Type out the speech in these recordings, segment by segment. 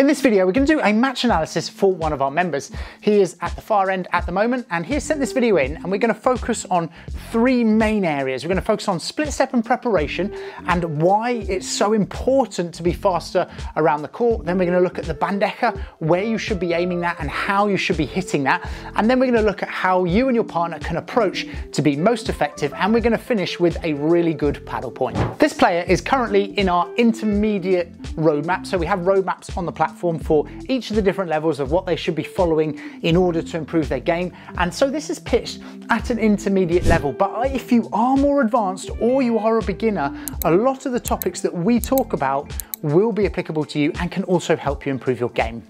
In this video, we're going to do a match analysis for one of our members. He is at the far end at the moment, and he has sent this video in, and we're going to focus on three main areas. We're going to focus on split step and preparation, and why it's so important to be faster around the court. Then we're going to look at the Bandeja, where you should be aiming that, and how you should be hitting that. And then we're going to look at how you and your partner can approach to be most effective, and we're going to finish with a really good padel point. This player is currently in our intermediate roadmap, so we have roadmaps on the platform platform for each of the different levels of what they should be following in order to improve their game. And so this is pitched at an intermediate level. But if you are more advanced or you are a beginner, a lot of the topics that we talk about will be applicable to you and can also help you improve your game.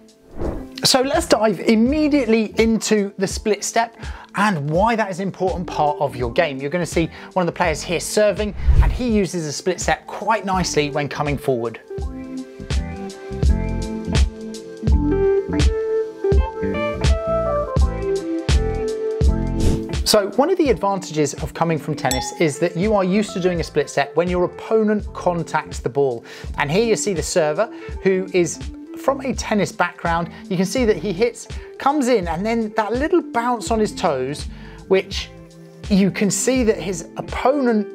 So let's dive immediately into the split step and why that is an important part of your game. You're going to see one of the players here serving and he uses a split step quite nicely when coming forward. So one of the advantages of coming from tennis is that you are used to doing a split step when your opponent contacts the ball. And here you see the server who is from a tennis background. You can see that he hits, comes in and then that little bounce on his toes, which you can see that his opponent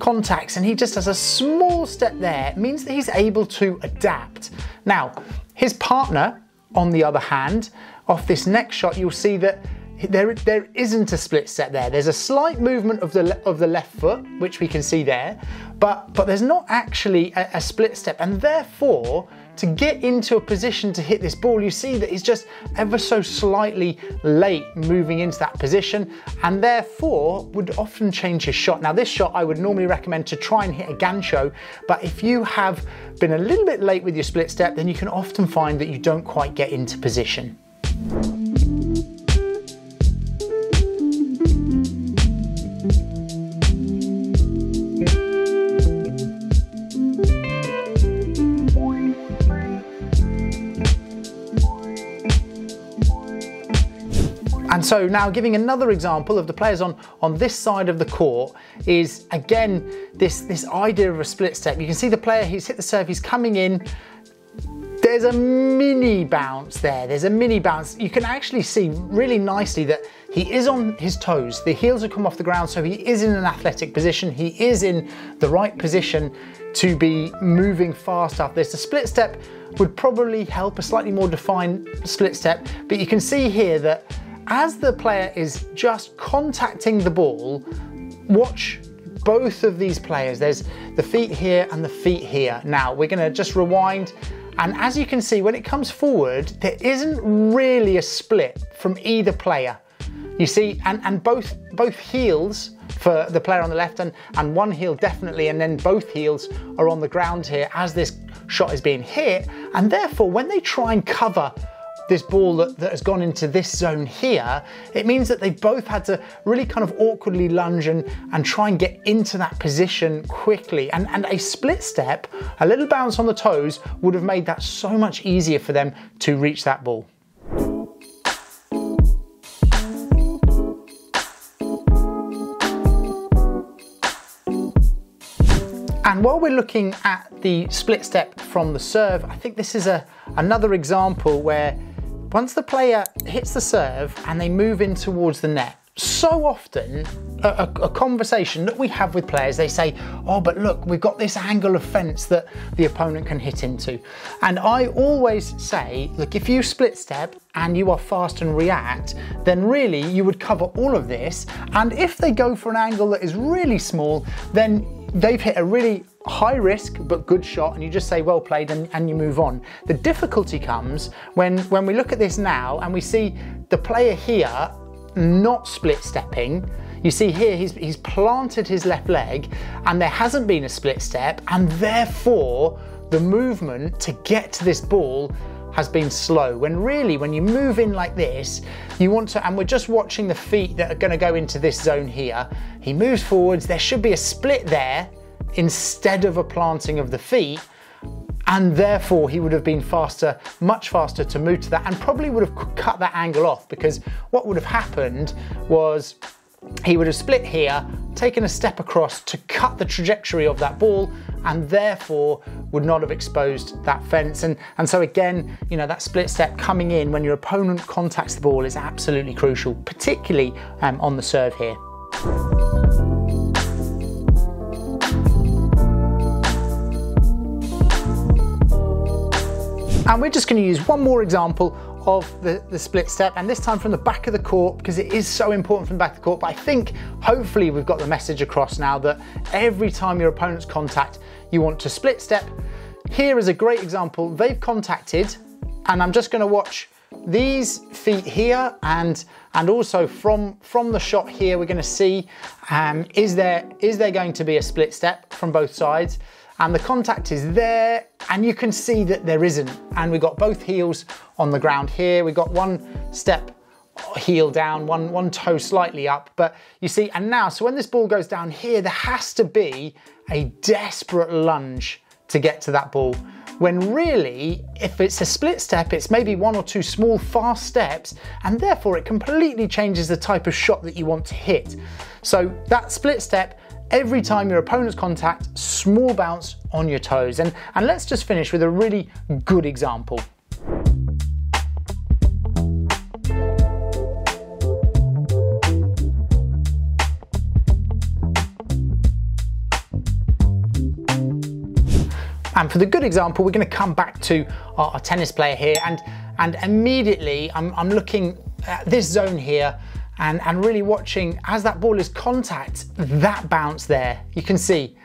contacts and he just has a small step there. It means that he's able to adapt. Now, his partner, on the other hand, off this next shot, you'll see that there, there isn't a split step there. There's a slight movement of the, of the left foot, which we can see there, but, but there's not actually a, a split step. And therefore, to get into a position to hit this ball, you see that he's just ever so slightly late moving into that position and therefore would often change his shot. Now this shot I would normally recommend to try and hit a gancho, but if you have been a little bit late with your split step, then you can often find that you don't quite get into position. So now giving another example of the players on, on this side of the court is again, this, this idea of a split step. You can see the player, he's hit the serve, he's coming in, there's a mini bounce there. There's a mini bounce. You can actually see really nicely that he is on his toes. The heels have come off the ground, so he is in an athletic position. He is in the right position to be moving fast after this. The split step would probably help a slightly more defined split step, but you can see here that as the player is just contacting the ball, watch both of these players. There's the feet here and the feet here. Now we're gonna just rewind and as you can see, when it comes forward, there isn't really a split from either player. You see, and, and both, both heels for the player on the left and, and one heel definitely, and then both heels are on the ground here as this shot is being hit. And therefore, when they try and cover this ball that, that, has gone into this zone here, it means that they both had to really kind of awkwardly lunge and, and try and get into that position quickly. And, and a split step, a little bounce on the toes, would have made that so much easier for them to reach that ball. And while we're looking at the split step from the serve, I think this is a, another example where once the player hits the serve and they move in towards the net, so often a, a, conversation that we have with players, they say, oh, but look, we've got this angle of fence that the opponent can hit into. And I always say, look, if you split step and you are fast and react, then really you would cover all of this. And if they go for an angle that is really small, then they've hit a really high risk but good shot and you just say well played and, and, you move on. The difficulty comes when, when we look at this now and we see the player here not split stepping. You see here he's, he's planted his left leg and there hasn't been a split step and therefore the movement to get to this ball has been slow. When really, when you move in like this, you want to, and we're just watching the feet that are gonna go into this zone here. He moves forwards, there should be a split there instead of a planting of the feet, and therefore he would have been faster, much faster to move to that and probably would have cut that angle off because what would have happened was he would have split here, taken a step across to cut the trajectory of that ball, and therefore would not have exposed that fence. And, and so again, you know, that split step coming in when your opponent contacts the ball is absolutely crucial, particularly um, on the serve here. And we're just going to use one more example of the, the split step and this time from the back of the court because it is so important from the back of the court. But I think hopefully we've got the message across now that every time your opponent's contact, you want to split step. Here is a great example. They've contacted and I'm just going to watch these feet here and and also from from the shot here we're going to see um, is there is there going to be a split step from both sides and the contact is there and you can see that there isn't. And we've got both heels on the ground here. We've got one step heel down, one, one toe slightly up, but you see, and now, so when this ball goes down here, there has to be a desperate lunge to get to that ball. When really, if it's a split step, it's maybe one or two small fast steps, and therefore it completely changes the type of shot that you want to hit. So that split step every time your opponent's contact, small bounce on your toes. And, and let's just finish with a really good example. And for the good example, we're going to come back to our, our tennis player here and, and immediately I'm, I'm looking at this zone here and, and really watching as that ball is contact, that bounce there. You can see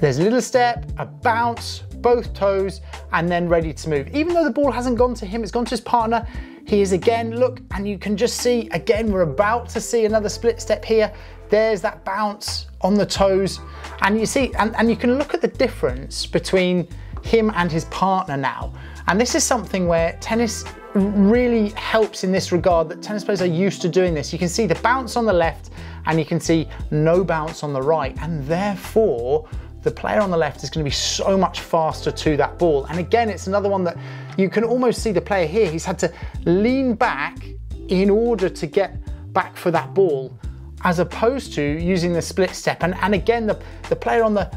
there's a little step, a bounce, both toes, and then ready to move. Even though the ball hasn't gone to him, it's gone to his partner, he is again, look, and you can just see, again, we're about to see another split step here. There's that bounce on the toes. And you see, and, and you can look at the difference between him and his partner now. And this is something where tennis really helps in this regard that tennis players are used to doing this. You can see the bounce on the left and you can see no bounce on the right. And therefore, the player on the left is going to be so much faster to that ball. And again, it's another one that you can almost see the player here. He's had to lean back in order to get back for that ball as opposed to using the split step. And, and again, the, the player on the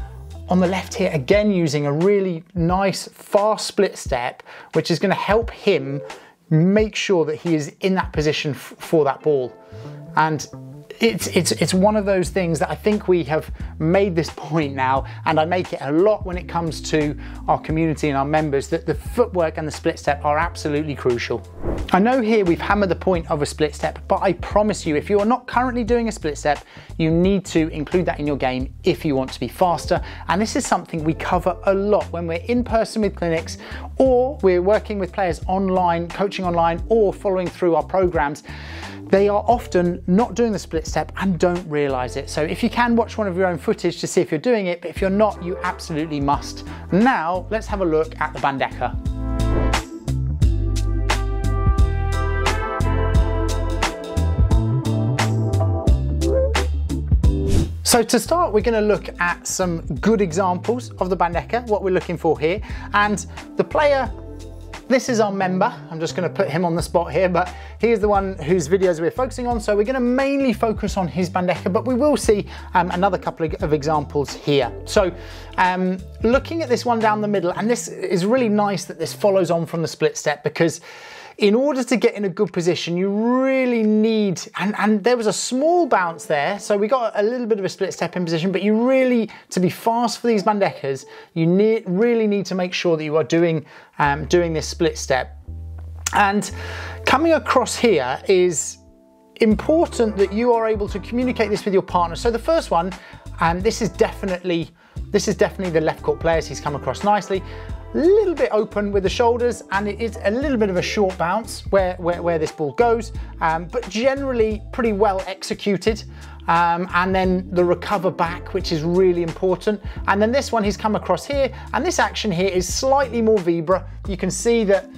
on the left here, again using a really nice fast split step, which is going to help him make sure that he is in that position for that ball. And it's, it's, it's one of those things that I think we have made this point now, and I make it a lot when it comes to our community and our members, that the footwork and the split step are absolutely crucial. I know here we've hammered the point of a split step, but I promise you, if you are not currently doing a split step, you need to include that in your game if you want to be faster. And this is something we cover a lot when we're in person with clinics or we're working with players online, coaching online, or following through our programs they are often not doing the split step and don't realize it. So if you can watch one of your own footage to see if you're doing it, but if you're not, you absolutely must. Now, let's have a look at the Bandeja. So to start, we're gonna look at some good examples of the Bandeja, what we're looking for here. And the player this is our member. I'm just gonna put him on the spot here, but he is the one whose videos we're focusing on. So we're gonna mainly focus on his Bandeja, but we will see um, another couple of examples here. So um, looking at this one down the middle, and this is really nice that this follows on from the split step because in order to get in a good position, you really need, and, and there was a small bounce there, so we got a little bit of a split step in position, but you really, to be fast for these bandejas, you need, really need to make sure that you are doing, um, doing this split step. And coming across here is important that you are able to communicate this with your partner. So the first one, um, this is definitely this is definitely the left court players. He's come across nicely a little bit open with the shoulders and it is a little bit of a short bounce where, where, where this ball goes, um, but generally pretty well executed. Um, and then the recover back, which is really important. And then this one he's come across here, and this action here is slightly more vibora. You can see that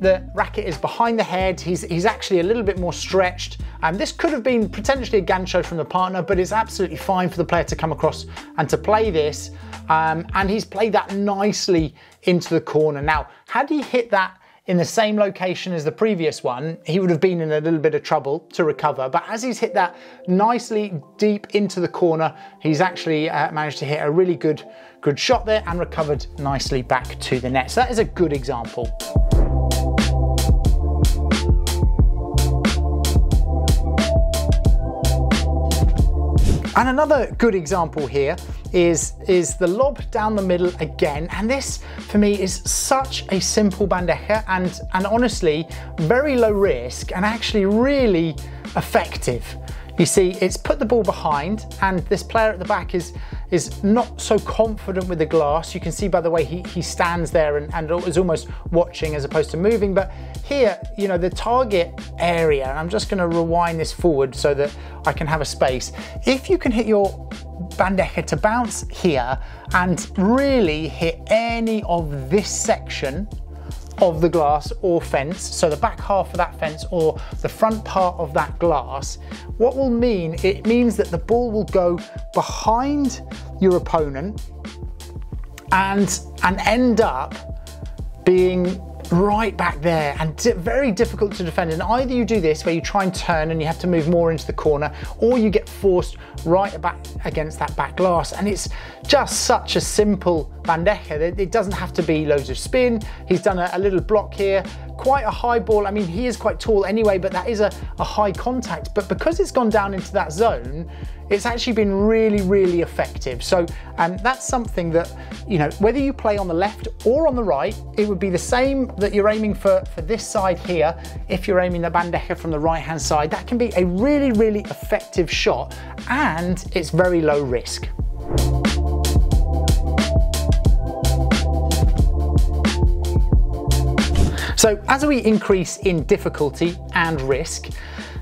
the racket is behind the head. He's, he's actually a little bit more stretched. Um, this could have been potentially a gancho from the partner, but it's absolutely fine for the player to come across and to play this. Um, and he's played that nicely into the corner. Now, had he hit that in the same location as the previous one, he would have been in a little bit of trouble to recover. But as he's hit that nicely deep into the corner, he's actually uh, managed to hit a really good, good shot there and recovered nicely back to the net. So that is a good example. And another good example here is, is the lob down the middle again. And this, for me, is such a simple bandeja and, and honestly, very low risk and actually really effective. You see, it's put the ball behind and this player at the back is is not so confident with the glass. You can see by the way he, he stands there and, and is almost watching as opposed to moving. But here, you know, the target area, and I'm just gonna rewind this forward so that I can have a space. If you can hit your bandeja to bounce here and really hit any of this section of the glass or fence, so the back half of that fence or the front part of that glass, what will mean, it means that the ball will go behind your opponent and, and end up being right back there and very difficult to defend. And either you do this where you try and turn and you have to move more into the corner, or you get forced right back against that back glass. And it's just such a simple bandeja. It doesn't have to be loads of spin. He's done a, a little block here, quite a high ball. I mean, he is quite tall anyway, but that is a, a high contact. But because it's gone down into that zone, it's actually been really, really effective. So um, that's something that, you know, whether you play on the left or on the right, it would be the same that you're aiming for, for this side here. If you're aiming the bandeja from the right hand side, that can be a really, really effective shot and it's very low risk. So as we increase in difficulty and risk,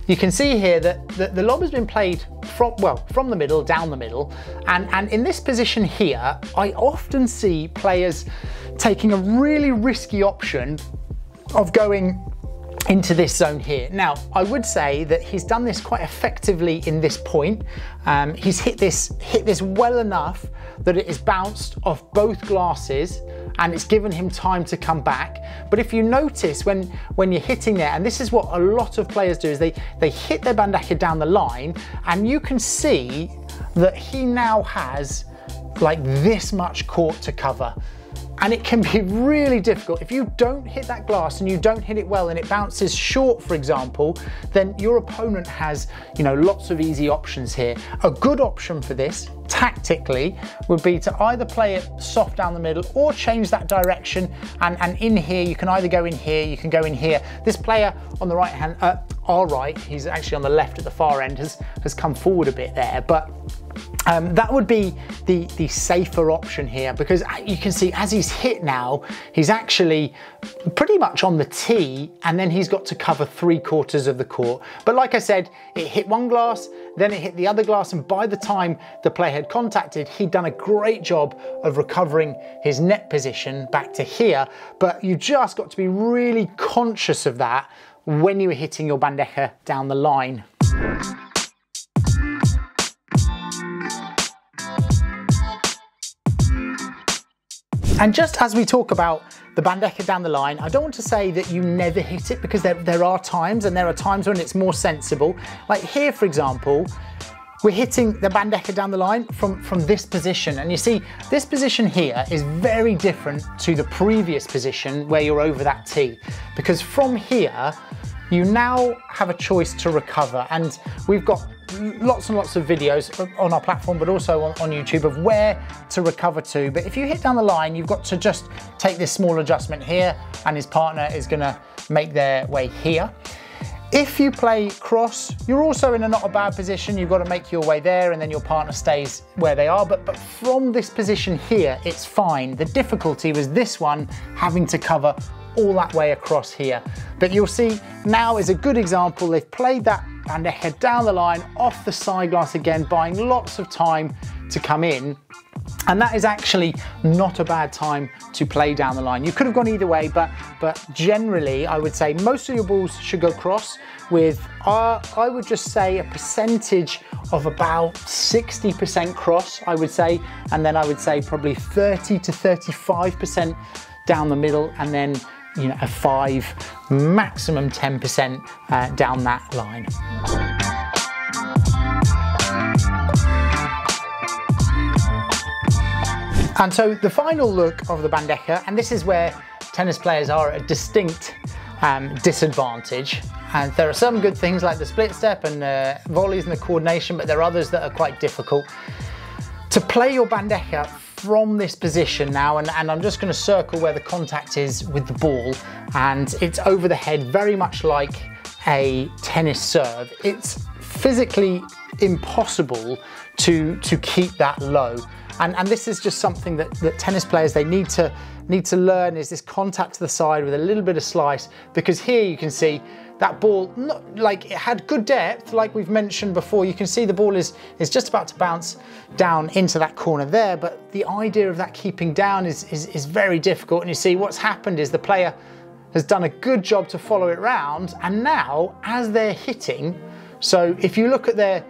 you can see here that the, the lob has been played from, well, from the middle, down the middle. And, and in this position here, I often see players taking a really risky option of going into this zone here. Now, I would say that he's done this quite effectively in this point. Um, he's hit this, hit this well enough that it is bounced off both glasses and it's given him time to come back. But if you notice when, when you're hitting there, and this is what a lot of players do, is they, they hit their Bandeja down the line and you can see that he now has like this much court to cover and it can be really difficult. If you don't hit that glass and you don't hit it well and it bounces short, for example, then your opponent has, you know, lots of easy options here. A good option for this tactically would be to either play it soft down the middle or change that direction and, and in here you can either go in here you can go in here this player on the right hand uh, our right he's actually on the left at the far end has has come forward a bit there but um, that would be the, the safer option here because you can see as he's hit now, he's actually pretty much on the tee and then he's got to cover three quarters of the court. But like I said, it hit one glass, then it hit the other glass and by the time the player had contacted, he'd done a great job of recovering his net position back to here. But you just got to be really conscious of that when you were hitting your bandeja down the line. And just as we talk about the bandeja down the line, I don't want to say that you never hit it because there, there are times and there are times when it's more sensible. Like here, for example, we're hitting the bandeja down the line from, from this position. And you see, this position here is very different to the previous position where you're over that tee. Because from here, you now have a choice to recover. And we've got lots and lots of videos on our platform, but also on, on, YouTube of where to recover to. But if you hit down the line, you've got to just take this small adjustment here and his partner is gonna make their way here. If you play cross, you're also in a not a bad position. You've got to make your way there and then your partner stays where they are. But, but from this position here, it's fine. The difficulty was this one having to cover all that way across here. But you'll see now is a good example. They've played that and they head down the line off the side glass again, buying lots of time to come in. And that is actually not a bad time to play down the line. You could have gone either way, but, but generally I would say most of your balls should go cross with, uh, I would just say a percentage of about 60% cross, I would say. And then I would say probably 30 to 35% down the middle and then you know, a five, maximum 10% uh, down that line. And so the final look of the Bandeja, and this is where tennis players are at a distinct um, disadvantage. And there are some good things like the split step and uh, volleys and the coordination, but there are others that are quite difficult. To play your Bandeja from this position now, and, and I'm just gonna circle where the contact is with the ball, and it's over the head, very much like a tennis serve. It's physically impossible to, to keep that low. And, and this is just something that, that tennis players, they need to, need to learn is this contact to the side with a little bit of slice, because here you can see that ball, not, like it had good depth, like we've mentioned before. You can see the ball is, is just about to bounce down into that corner there, but the idea of that keeping down is, is, is very difficult. And you see what's happened is the player has done a good job to follow it round, and now as they're hitting, so if you look at their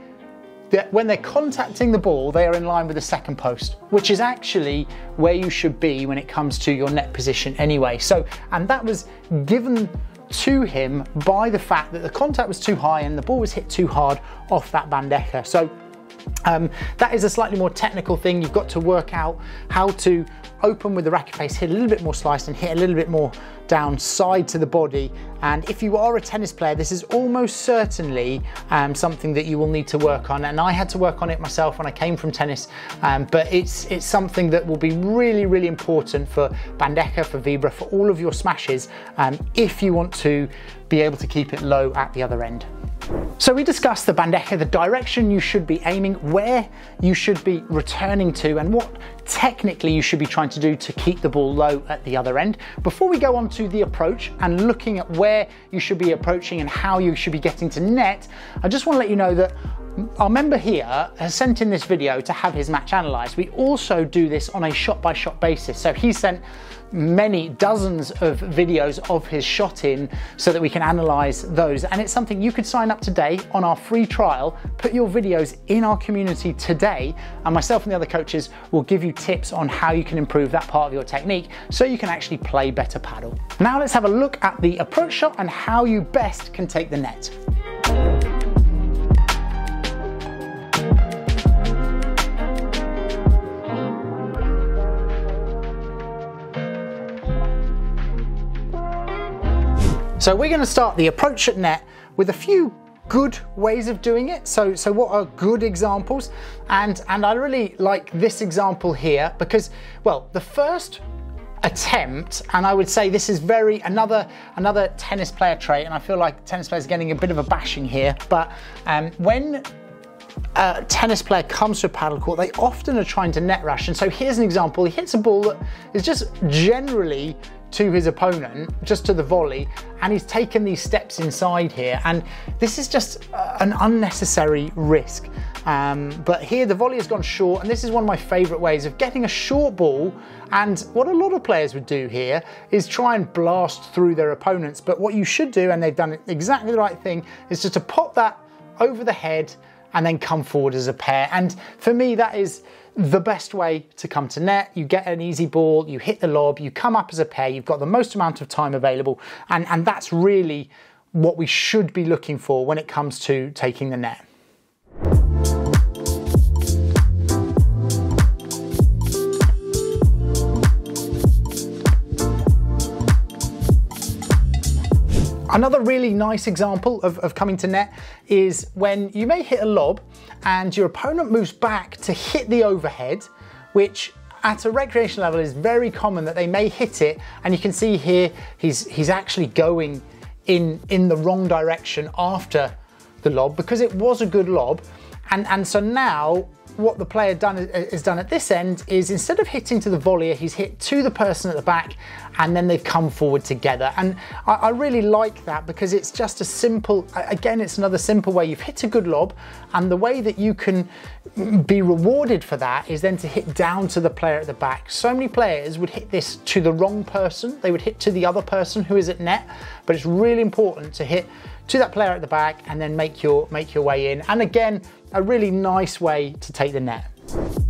when they're contacting the ball, they are in line with the second post, which is actually where you should be when it comes to your net position anyway. So, and that was given to him by the fact that the contact was too high and the ball was hit too hard off that bandeja. So um, that is a slightly more technical thing. You've got to work out how to open with the racket face, hit a little bit more slice and hit a little bit more down side to the body. And if you are a tennis player, this is almost certainly um, something that you will need to work on. And I had to work on it myself when I came from tennis, um, but it's, it's something that will be really, really important for Bandeja, for Vibora, for all of your smashes, um, if you want to be able to keep it low at the other end. So we discussed the bandeja, the direction you should be aiming, where you should be returning to, and what technically you should be trying to do to keep the ball low at the other end. Before we go on to the approach and looking at where you should be approaching and how you should be getting to net, I just want to let you know that our member here has sent in this video to have his match analysed. We also do this on a shot by shot basis. So he sent many dozens of videos of his shot in so that we can analyze those. And it's something you could sign up today on our free trial, put your videos in our community today, and myself and the other coaches will give you tips on how you can improve that part of your technique so you can actually play better padel. Now let's have a look at the approach shot and how you best can take the net. So we're going to start the approach at net with a few good ways of doing it. So, so what are good examples? And, and I really like this example here because, well, the first attempt, and I would say this is very another another tennis player trait, and I feel like tennis players getting a bit of a bashing here. But um, when a tennis player comes to a padel court, they often are trying to net rush. And so here's an example: he hits a ball that is just generally to his opponent, just to the volley, and he's taken these steps inside here. And this is just uh, an unnecessary risk. Um, but here the volley has gone short, and this is one of my favourite ways of getting a short ball. And what a lot of players would do here is try and blast through their opponents. But what you should do, and they've done exactly the right thing, is just to pop that over the head and then come forward as a pair. And for me, that is the best way to come to net. You get an easy ball, you hit the lob, you come up as a pair, you've got the most amount of time available, and, and that's really what we should be looking for when it comes to taking the net. Another really nice example of, of coming to net is when you may hit a lob and your opponent moves back to hit the overhead, which at a recreational level is very common that they may hit it and you can see here he's he's actually going in in the wrong direction after the lob because it was a good lob. And and so now what the player done has done at this end is instead of hitting to the volleyer, he's hit to the person at the back and then they've come forward together. And I, I really like that because it's just a simple, again, it's another simple way. You've hit a good lob and the way that you can be rewarded for that is then to hit down to the player at the back. So many players would hit this to the wrong person. They would hit to the other person who is at net, but it's really important to hit to that player at the back and then make your, make your way in. And again, a really nice way to take the net.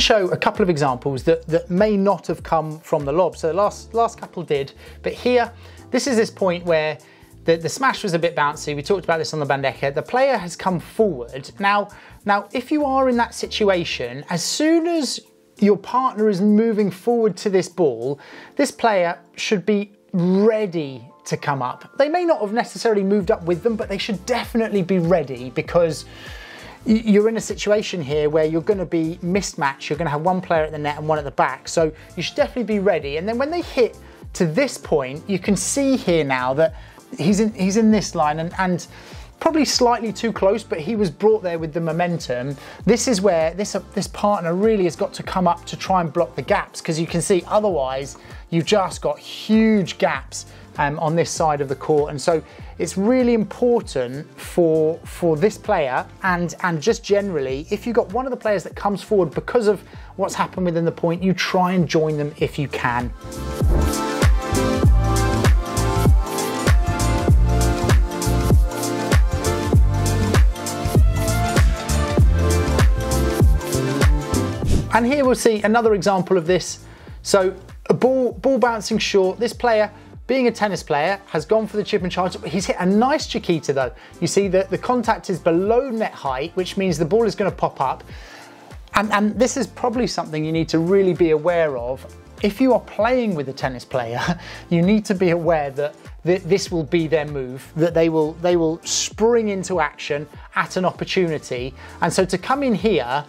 To show a couple of examples that, that may not have come from the lob. So the last, last couple did, but here, this is this point where the, the smash was a bit bouncy. We talked about this on the Bandeja. The player has come forward. Now, now, if you are in that situation, as soon as your partner is moving forward to this ball, this player should be ready to come up. They may not have necessarily moved up with them, but they should definitely be ready because you're in a situation here where you're going to be mismatched. You're going to have one player at the net and one at the back. So you should definitely be ready. And then when they hit to this point, you can see here now that he's in, he's in this line and, and probably slightly too close, but he was brought there with the momentum. This is where this, uh, this partner really has got to come up to try and block the gaps because you can see otherwise you've just got huge gaps um, on this side of the court. And so it's really important for, for this player and, and just generally, if you've got one of the players that comes forward because of what's happened within the point, you try and join them if you can. And here we'll see another example of this. So a ball, ball bouncing short, this player being a tennis player, has gone for the chip and charge. He's hit a nice Chiquita though. You see that the contact is below net height, which means the ball is gonna pop up. And, and this is probably something you need to really be aware of. If you are playing with a tennis player, you need to be aware that th this will be their move, that they will, they will spring into action at an opportunity. And so to come in here,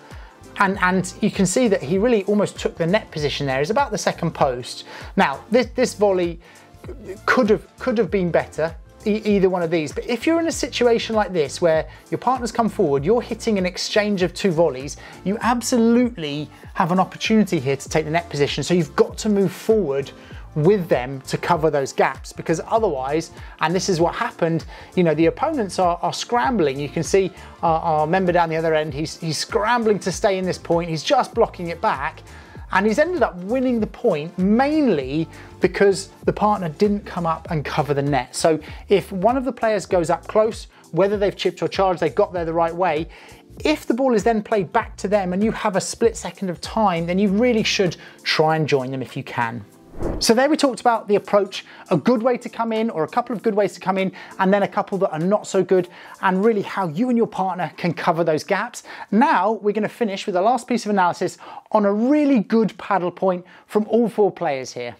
and, and you can see that he really almost took the net position there. It's about the second post. Now, this, this volley, could have could have been better either one of these. But if you're in a situation like this where your partner's come forward, you're hitting an exchange of two volleys, you absolutely have an opportunity here to take the net position. So you've got to move forward with them to cover those gaps because otherwise, and this is what happened, you know, the opponents are, are scrambling. You can see our, our member down the other end, he's, he's scrambling to stay in this point. He's just blocking it back and he's ended up winning the point mainly because the partner didn't come up and cover the net. So if one of the players goes up close, whether they've chipped or charged, they got there the right way, if the ball is then played back to them and you have a split second of time, then you really should try and join them if you can. So there we talked about the approach, a good way to come in or a couple of good ways to come in and then a couple that are not so good and really how you and your partner can cover those gaps. Now we're going to finish with the last piece of analysis on a really good padel point from all four players here.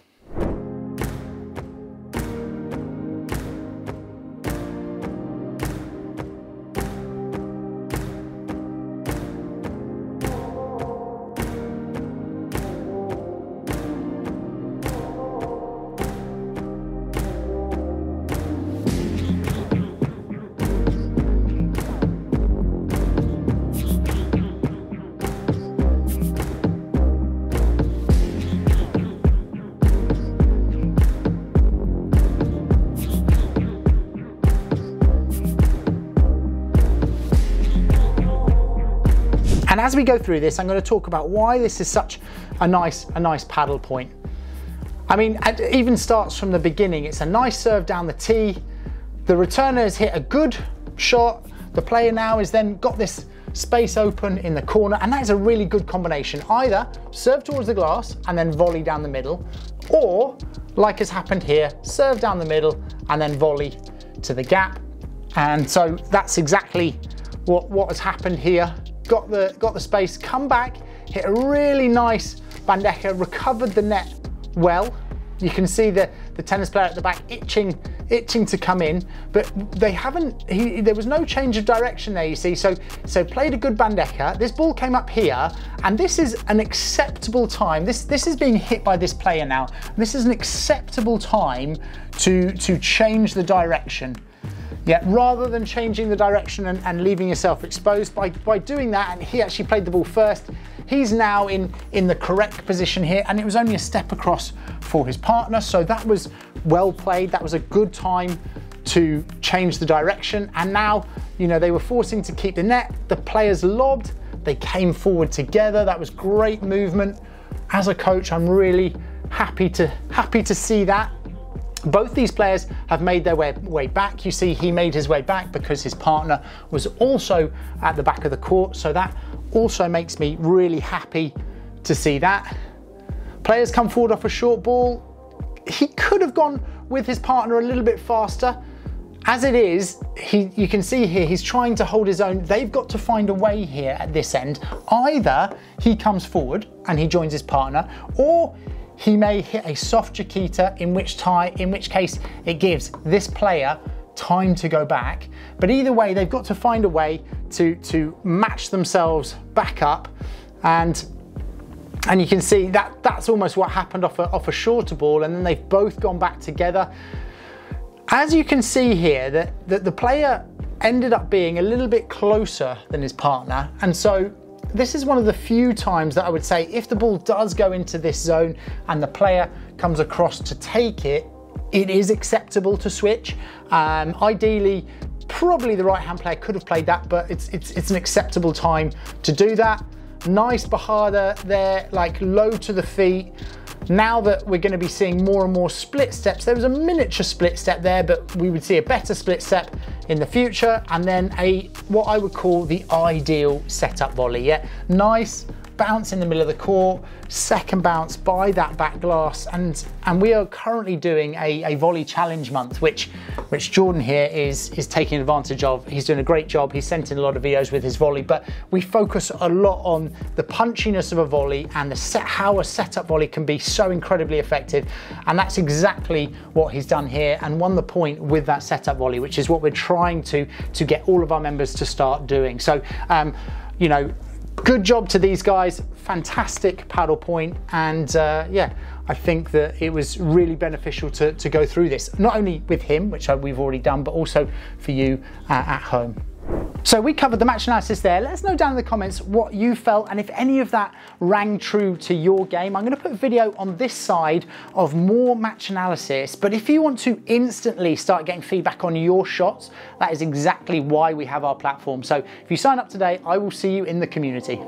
And as we go through this, I'm going to talk about why this is such a nice, a nice padel point. I mean, it even starts from the beginning. It's a nice serve down the tee. The returner has hit a good shot. The player now has then got this space open in the corner, and that is a really good combination. Either serve towards the glass and then volley down the middle, or like has happened here, serve down the middle and then volley to the gap. And so that's exactly what, what has happened here got the, got the space, come back, hit a really nice bandeja, recovered the net well. You can see the, the tennis player at the back itching, itching to come in, but they haven't, he, there was no change of direction there, you see. So, so played a good bandeja. This ball came up here, and this is an acceptable time. This, this is being hit by this player now. This is an acceptable time to, to change the direction. Yeah, rather than changing the direction and, and, leaving yourself exposed, by, by doing that, and he actually played the ball first, he's now in, in the correct position here, and it was only a step across for his partner, so that was well played, that was a good time to change the direction, and now, you know, they were forcing to keep the net, the players lobbed, they came forward together, that was great movement. As a coach, I'm really happy to, happy to see that both these players have made their way, way, back. You see, he made his way back because his partner was also at the back of the court. So that also makes me really happy to see that. Players come forward off a short ball. He could have gone with his partner a little bit faster. As it is, he, you can see here, he's trying to hold his own. They've got to find a way here at this end. Either he comes forward and he joins his partner, or he may hit a soft Chiquita, in which, tie, in which case it gives this player time to go back. But either way, they've got to find a way to, to match themselves back up. And and you can see that that's almost what happened off a, off a shorter ball, and then they've both gone back together. As you can see here, that, that the player ended up being a little bit closer than his partner, and so this is one of the few times that I would say if the ball does go into this zone and the player comes across to take it, it is acceptable to switch. Um, ideally, probably the right hand player could have played that, but it's, it's, it's an acceptable time to do that. Nice Bajada there, like low to the feet. Now that we're going to be seeing more and more split steps, there was a miniature split step there, but we would see a better split step in the future, and then a what I would call the ideal setup volley. Yeah, nice bounce in the middle of the court, second bounce by that back glass, and and we are currently doing a, a volley challenge month, which which Jordan here is is taking advantage of. He's doing a great job. He's sent in a lot of videos with his volley, but we focus a lot on the punchiness of a volley and the set how a setup volley can be so incredibly effective, and that's exactly what he's done here and won the point with that setup volley, which is what we're trying to to get all of our members to start doing. So. Um, you know, good job to these guys. Fantastic padel point, and uh, yeah, I think that it was really beneficial to, to go through this, not only with him, which we've already done, but also for you uh, at home. So we covered the match analysis there. Let us know down in the comments what you felt and if any of that rang true to your game. I'm going to put a video on this side of more match analysis, but if you want to instantly start getting feedback on your shots, that is exactly why we have our platform. So if you sign up today, I will see you in the community.